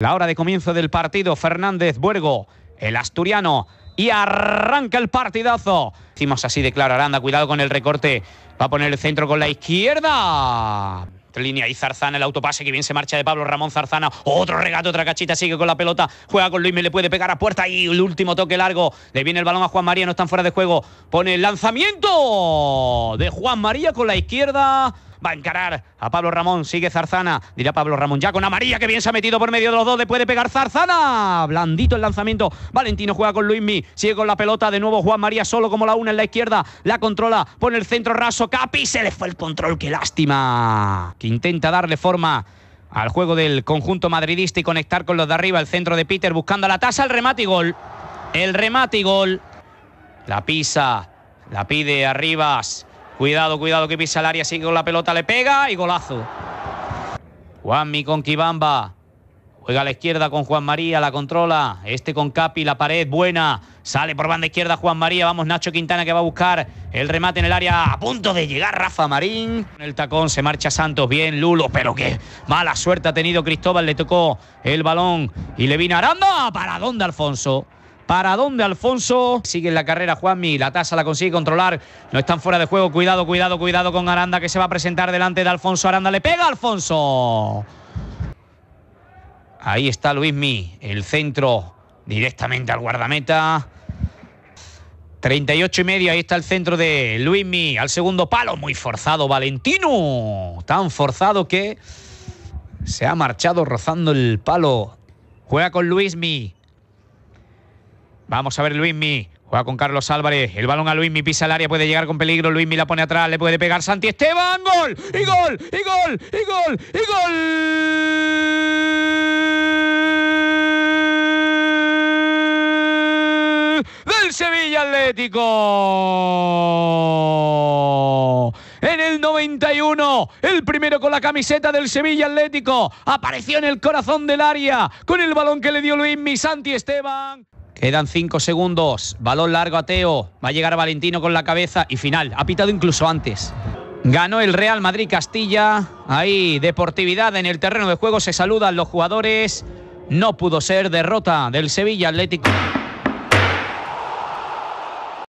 La hora de comienzo del partido, Fernández Buergo, el asturiano, y arranca el partidazo. Hicimos así de claro, Aranda, cuidado con el recorte, va a poner el centro con la izquierda. Línea y Zarzana, el autopase que bien se marcha de Pablo Ramón Zarzana. Otro regate, otra cachita, sigue con la pelota. Juega con Luis, me le puede pegar a puerta y el último toque largo. Le viene el balón a Juan María, no están fuera de juego. Pone el lanzamiento de Juan María con la izquierda va a encarar a Pablo Ramón, sigue Zarzana, dirá Pablo Ramón ya con amarilla, que bien se ha metido por medio de los dos, le puede pegar Zarzana, blandito el lanzamiento, Valentino juega con Luismi, sigue con la pelota, de nuevo Juan María solo como la una en la izquierda, la controla, pone el centro raso, Capi, se le fue el control, qué lástima, que intenta darle forma al juego del conjunto madridista y conectar con los de arriba, el centro de Peter buscando la tasa, el remate y gol, el remate y gol, la pisa, la pide Arribas, Cuidado, cuidado que pisa el área, sigue con la pelota, le pega y golazo. Juanmi con Kibamba. Juega a la izquierda con Juan María, la controla. Este con Capi, la pared buena. Sale por banda izquierda Juan María. Vamos Nacho Quintana que va a buscar el remate en el área. A punto de llegar Rafa Marín. En el tacón se marcha Santos. Bien, Lulo. Pero qué mala suerte ha tenido Cristóbal. Le tocó el balón y le vino Aranda. ¿Para dónde Alfonso? ¿Para dónde Alfonso? Sigue en la carrera Juanmi, la tasa la consigue controlar. No están fuera de juego. Cuidado, cuidado, cuidado con Aranda que se va a presentar delante de Alfonso. Aranda le pega a Alfonso. Ahí está Luismi, el centro directamente al guardameta. 38 y medio, ahí está el centro de Luismi al segundo palo. Muy forzado Valentino. Tan forzado que se ha marchado rozando el palo. Juega con Luismi. Vamos a ver Luismi. Juega con Carlos Álvarez. El balón a Luismi. Pisa el área. Puede llegar con peligro. Luismi la pone atrás. Le puede pegar Santi Esteban. ¡Gol! ¡Y gol! ¡Y gol! ¡Y gol! ¡Y gol! Del Sevilla Atlético. En el 91, el primero con la camiseta del Sevilla Atlético. Apareció en el corazón del área con el balón que le dio Luismi Santi Esteban. Quedan cinco segundos. Balón largo a Teo. Va a llegar Valentino con la cabeza y final. Ha pitado incluso antes. Ganó el Real Madrid Castilla. Ahí, deportividad en el terreno de juego. Se saludan los jugadores. No pudo ser derrota del Sevilla Atlético.